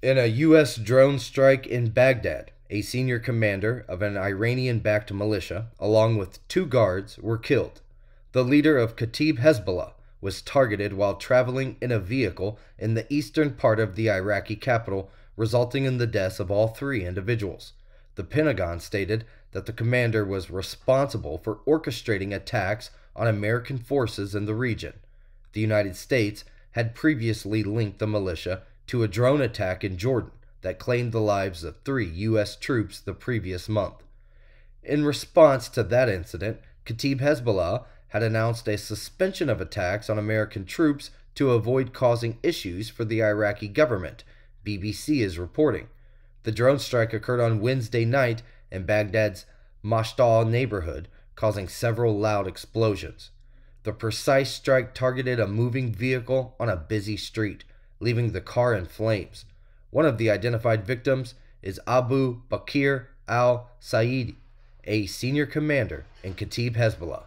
In a U.S. drone strike in Baghdad, a senior commander of an Iranian backed militia, along with two guards, were killed. The leader of Kataib Hezbollah was targeted while traveling in a vehicle in the eastern part of the Iraqi capital, resulting in the deaths of all three individuals. The Pentagon stated that the commander was responsible for orchestrating attacks on American forces in the region. The United States had previously linked the militia to a drone attack in Jordan that claimed the lives of three U.S. troops the previous month. In response to that incident, Kataib Hezbollah had announced a suspension of attacks on American troops to avoid causing issues for the Iraqi government, BBC is reporting. The drone strike occurred on Wednesday night in Baghdad's Mashtal neighborhood, causing several loud explosions. The precise strike targeted a moving vehicle on a busy street, leaving the car in flames. One of the identified victims is Abu Bakir al Saidi, a senior commander in Kataib Hezbollah.